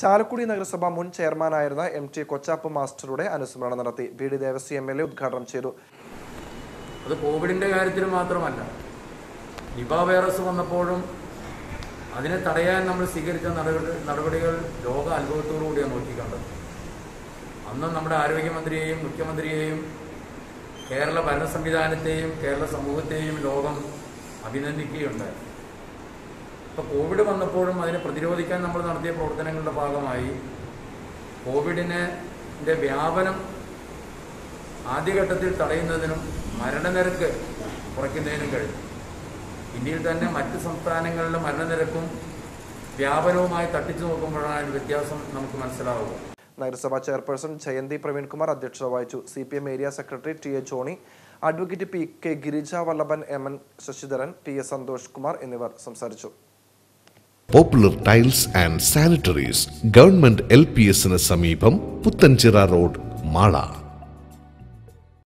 ചാലക്കുടി നഗരസഭ മുൻ ചെയർമാനായിരുന്ന M T കൊച്ചാപ്പ് മാസ്റ്ററുടെ അനുസ്മരണം നടത്തി B D Devasi M L A ഉദ്ഘാടനം ചെയ്തു. അത് കോവിഡിന്റെ കാര്യത്തിൽ മാത്രമല്ല നിപ വൈറസ് വന്നപ്പോഴും അതിനെ തടയാൻ നമ്മൾ സ്വീകരിച്ച നടപടി നടപടികൾ ലോക അത്ഭുതത്തോടുകൂടിയാണ് നോക്കിക്കണ്ടത്. അന്ന് നമ്മുടെ ആരോഗ്യമന്ത്രിയെയും മുഖ്യമന്ത്രിയെയും കേരള ഭരണ സംവിധാനത്തെയും കേരള സമൂഹത്തെയും ലോകം അഭിനന്ദിക്കുകയുണ്ടായി. ഇപ്പൊ കോവിഡ് വന്നപ്പോഴും അതിനെ പ്രതിരോധിക്കാൻ നമ്മൾ നടത്തിയ പ്രവർത്തനങ്ങളുടെ ഭാഗമായി കോവിഡിനെ വ്യാപനം ആദ്യഘട്ടത്തിൽ തടയുന്നതിനും മരണനിരക്ക് കുറയ്ക്കുന്നതിനും കഴിഞ്ഞു. ഇന്ത്യയിൽ തന്നെ മറ്റ് സംസ്ഥാനങ്ങളിലെ മരണനിരക്കും വ്യാപനവുമായി തട്ടിച്ചു നോക്കുമ്പോഴാണ് വ്യത്യാസം നമുക്ക് മനസ്സിലാവുക. നഗരസഭാ ചെയർപേഴ്സൺ ജയന്തി പ്രവീൺകുമാർ അധ്യക്ഷത വഹിച്ചു. C P M area secretary T A Johny advocate P K Girija Vallabhan M N Sasidharan T S Santhosh Kumar എന്നിവർ സംസാരിച്ചു. Popular tiles and sanitaries government L P എസിന് സമീപം പുത്തൻചിറ റോഡ് മാള.